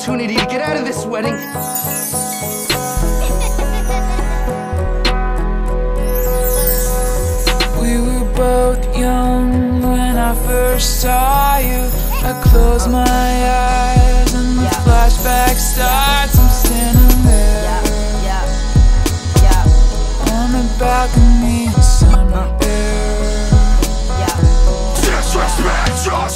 every opportunity to get out of this wedding. We were both young when I first saw you. I close my eyes and the flashback starts. I'm standing there on the balcony in summer air. Disrespect your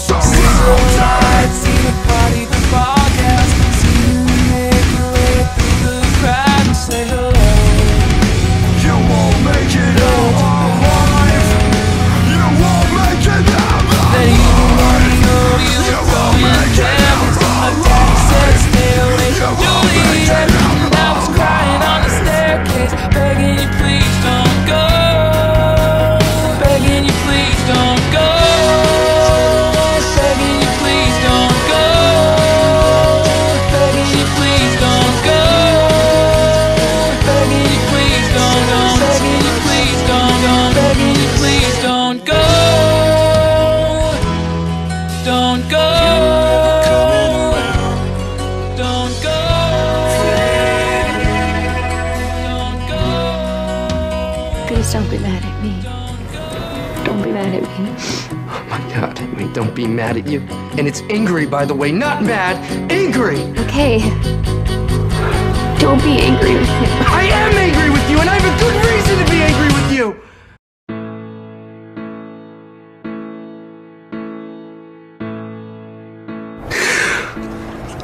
my god, I mean, don't be mad at you. And it's angry, by the way, not mad, angry! Okay. Don't be angry with me. I am angry with you, and I have a good reason to be angry with you!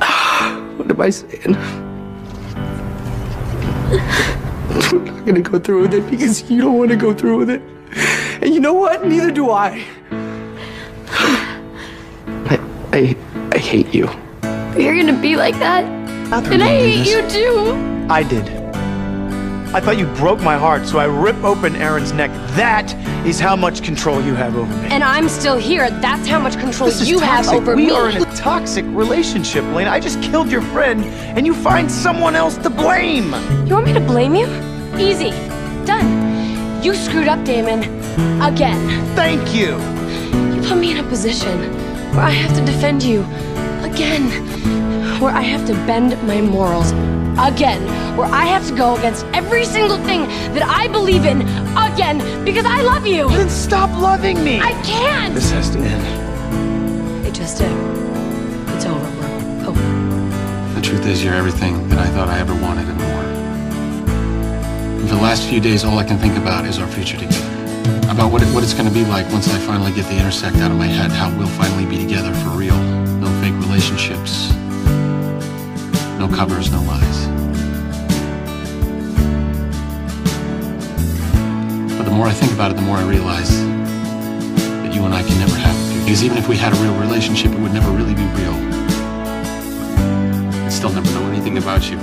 What am I saying? We're not gonna go through with it because you don't want to go through with it. And you know what? Neither do. I, hate you. You're gonna be like that. And I hate you too. I did. I thought you broke my heart, so I rip open Aaron's neck. That is how much control you have over me. And I'm still here. That's how much control This is you have over we me. We are in a toxic relationship, Lane. I just killed your friend, and you find someone else to blame. You want me to blame you? Easy. Done. You screwed up, Damon. Again. Thank you. You put me in a position where I have to defend you. Again. Where I have to bend my morals. Again. Where I have to go against every single thing that I believe in. Again. Because I love you. Then stop loving me. I can't. This has to end. It just did. It's over. We're over. The truth is, you're everything that I thought I ever wanted and more. And for the last few days, all I can think about is our future together. About what, it, what it's going to be like once I finally get the intersect out of my head, how we'll finally be together for real. Relationships, no covers, no lies. But the more I think about it, the more I realize that you and I can never have a future. Because even if we had a real relationship, it would never really be real. I'd still never know anything about you.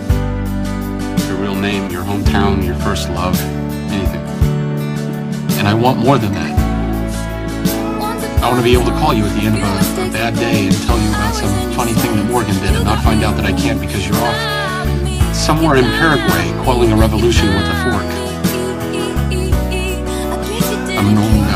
Your real name, your hometown, your first love, anything. And I want more than that. I want to be able to call you at the end of a, a bad day and tell you about some funny thing that Morgan did and not find out that I can't because you're off somewhere in Paraguay quelling a revolution with a fork. I'm a normal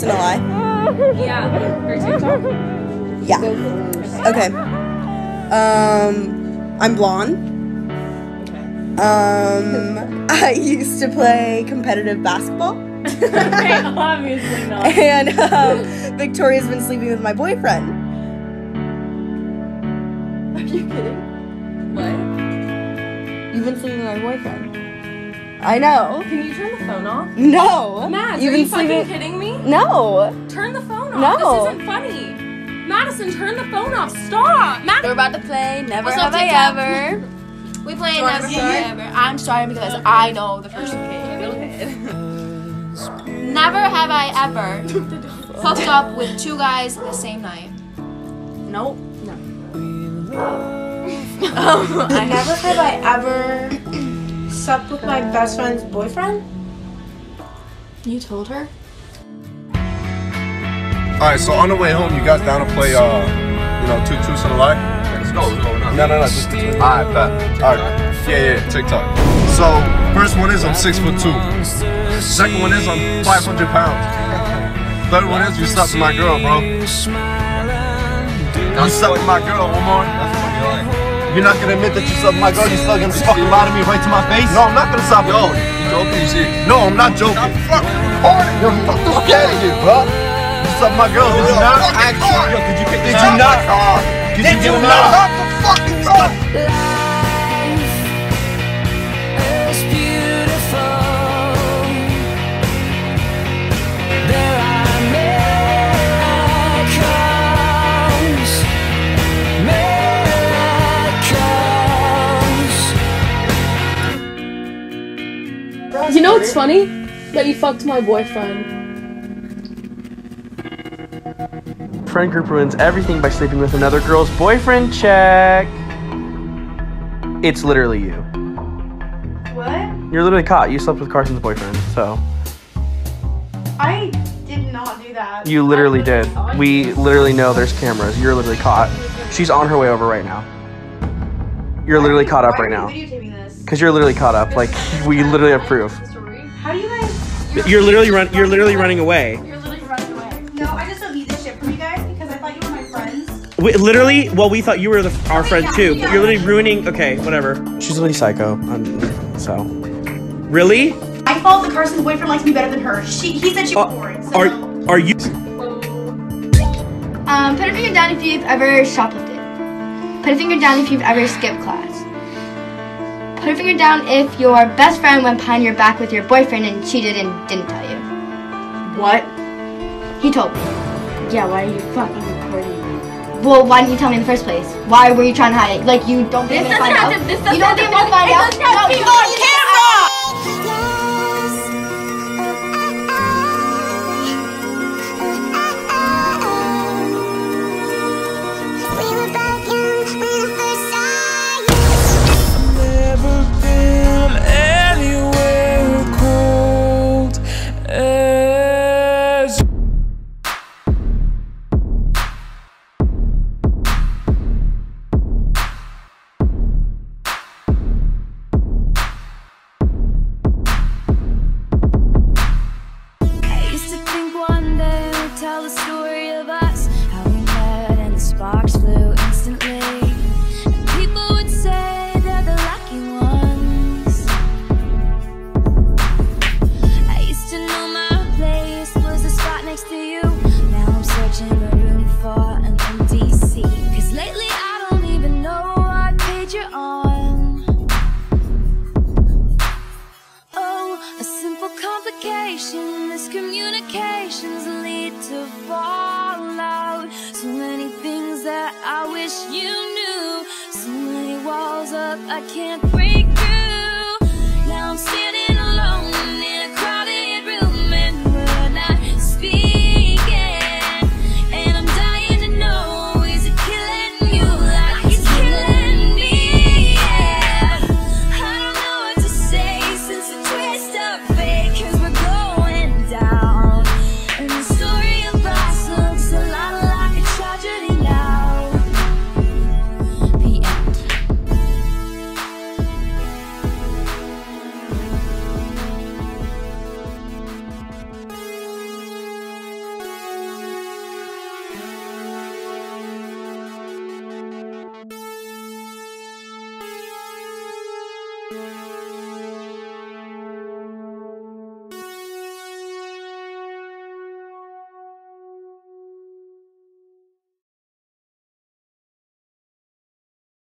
play Two Truths and a Lie? Yeah. Yeah. Okay. Um, I'm blonde. Um, I used to play competitive basketball. obviously not. And um, Victoria's been sleeping with my boyfriend. Are you kidding? What? You've been sleeping with my boyfriend. I know. Can you turn the phone off? No. Matt, are been you fucking sleeping. kidding me? No. Turn the phone off. No. This isn't funny. Madison, turn the phone off. Stop. Madison. We're about to play Never What's Have up, I TikTok? Ever. We play Never Have I Ever. I'm starting because I know the first one. Okay. Never have I ever hooked up with two guys the same night. Nope. Um, I never have I ever slept with my best friend's boyfriend. You told her? Alright, so on the way home, you guys down to play, uh, you know, two twos and a lie? Let's go. No, no, no, just Alright, bet. Alright. Yeah, yeah, TikTok. So, first one is I'm six foot two. Second one is I'm 500 pounds. Third one is you slept with my girl, bro. You slept with my girl, Omar. You're not gonna admit that you slept with my girl. You're still gonna fucking lie to me right to my face? No, I'm not gonna stop. Yo, you joking? No, I'm not joking. Yo, fuck the fuck out of here, bro. You slept my girl. Did you not? Yo, could you? Did you not? Did you not? Stop the fucking car. It's beautiful. There are miracles, miracles. You know what's funny? That you fucked my boyfriend. Friend group ruins everything by sleeping with another girl's boyfriend. Check. It's literally you. What? You're literally caught. You slept with Carson's boyfriend. So I did not do that. you literally did. We literally know there's cameras. You're literally caught. She's on her way over right now. You're literally caught up right now. videotaping this? Cause you're literally caught up. Like we literally have proof. How do you guys? You're literally run. You're literally running away. You're literally running away. We, literally, well, we thought you were the, our friend too. But you're literally ruining. Okay, whatever. She's literally psycho. Um, so, really? I thought the Carson's boyfriend likes me better than her. She, he said she was boring. So Are are you? Um, put a finger down if you've ever shoplifted. Put a finger down if you've ever skipped class. Put a finger down if your best friend went behind your back with your boyfriend and cheated and didn't tell you. What? He told me. Yeah, why are you fucking recording? Well, why didn't you tell me in the first place? Why were you trying to hide it? Like you don't think I'm This gonna find doesn't out? have to- this you don't think I'm to gonna find out? it doesn't have to No, you on don't. camera!